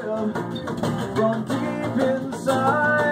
From deep inside.